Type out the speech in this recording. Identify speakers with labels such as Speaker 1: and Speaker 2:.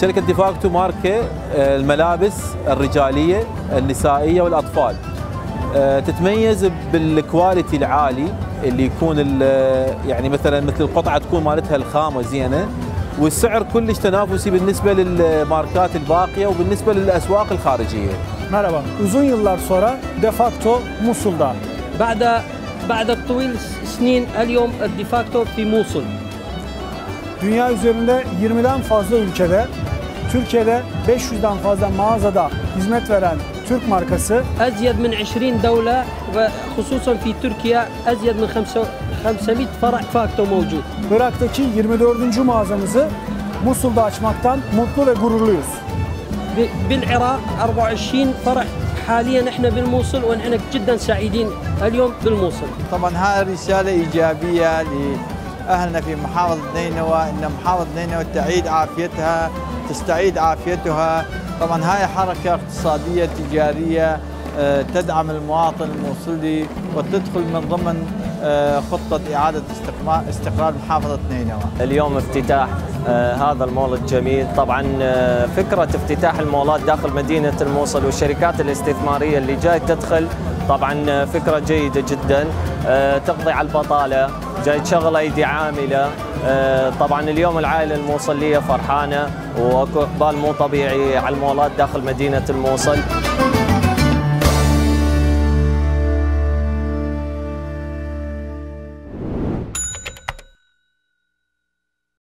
Speaker 1: شركة ديفاكتو ماركة آه، الملابس الرجالية النسائية والأطفال. آه، تتميز بال quality العالي اللي يكون ال- يعني مثلا مثل القطعة تكون مالتها الخامة زينة والسعر كلش تنافسي بالنسبة للماركات الباقية وبالنسبة للأسواق الخارجية.
Speaker 2: Merhaba. Uzun yıllar sonra DeFacto Musul'da
Speaker 3: بعد بعد طويل سنين اليوم الديفاكتو في موصل.
Speaker 2: dünya üzerinde 20'den fazla ülkede Türkiye'de 500'den fazla mağazada hizmet veren Türk markası
Speaker 3: ازيد من 20 دوله وخصوصا في تركيا ازيد من خمسة- 500 فرع فاكتو موجود
Speaker 2: Irak'taki 24. mağazamızı Musul'da açmaktan mutlu ve gururluyuz.
Speaker 3: ب- بالعراق 24 فرع حاليا احنا بالموصل ونحن جدا سعيدين اليوم بالموصل
Speaker 4: طبعا هاي رسالة إيجابية لأهلنا في محافظة نينوى أن محافظة نينوى تعيد عافيتها تستعيد عافيتها. طبعا هاي حركة اقتصادية تجارية آه، تدعم المواطن الموصلي وتدخل من ضمن آه، خطة إعادة استقرار محافظة نينوى.
Speaker 5: اليوم افتتاح آه، هذا المول الجميل. طبعا فكرة افتتاح المولات داخل مدينة الموصل والشركات الاستثمارية اللي جاي تدخل طبعا فكرة جيدة جدا. تقضي على البطالة. جاي تشغل أيدي عاملة. آه، طبعا اليوم العائلة الموصلية فرحانة وأكو إقبال مو طبيعي على المولات داخل مدينة الموصل.